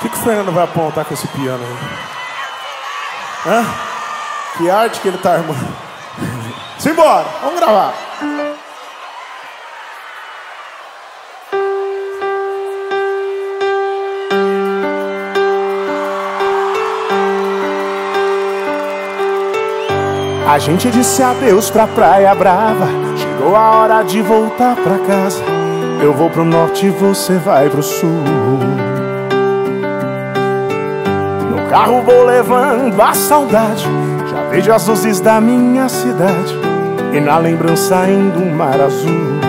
O que, que o Fernando vai apontar com esse piano aí? Hã? Que arte que ele tá armando. Simbora, vamos gravar. A gente disse adeus pra Praia Brava. Chegou a hora de voltar pra casa. Eu vou pro norte e você vai pro sul. Carro vou levando a saudade. Já vejo as luzes da minha cidade. E na lembrança ainda um mar azul.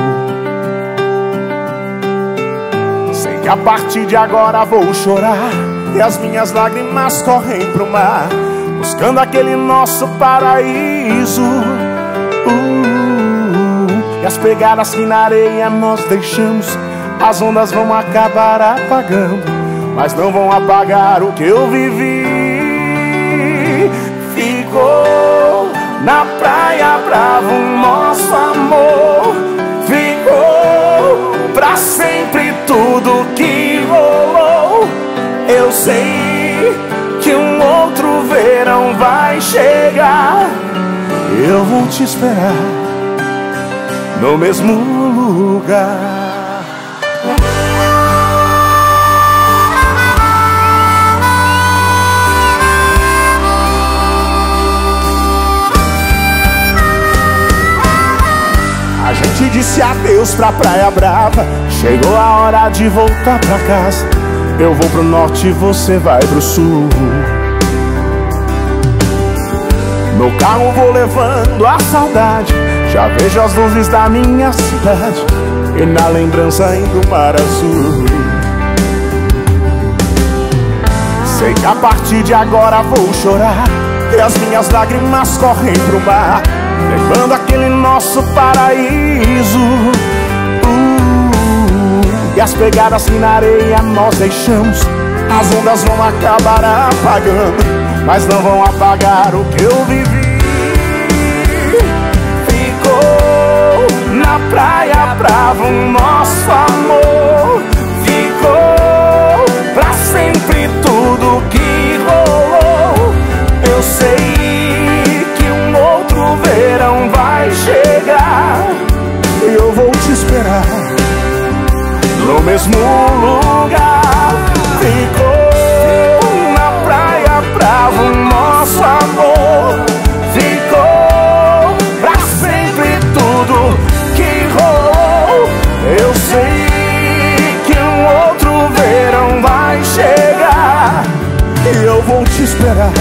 Sei que a partir de agora vou chorar. E as minhas lágrimas correm pro mar buscando aquele nosso paraíso. Uh, e as pegadas que na areia nós deixamos, as ondas vão acabar apagando, mas não vão apagar o que eu vivi. Ficou na praia brava o nosso amor, ficou pra sempre tudo que rolou. Eu sei que um outro verão vai chegar. Eu vou te esperar no mesmo lugar. Gente disse adeus pra Praia Brava. Chegou a hora de voltar pra casa. Eu vou pro norte e você vai pro sul. No carro vou levando a saudade. Já vejo as luzes da minha cidade. E na lembrança ainda o mar azul. Sei que a partir de agora vou chorar. E as minhas lágrimas correm pro mar. Levando aquele nosso paraíso. Uh, e as pegadas que na areia nós deixamos. As ondas vão acabar apagando mas não vão apagar o que eu vivi. No mesmo lugar. Ficou bravo nosso amor. Ficou pra sempre tudo que rolou. Eu sei que um outro verão vai chegar. E eu vou te esperar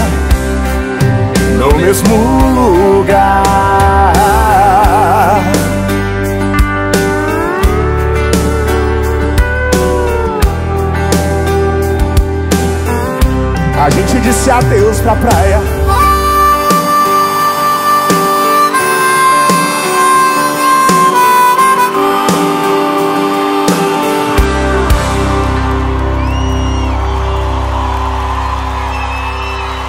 no mesmo lugar A gente disse adeus pra praia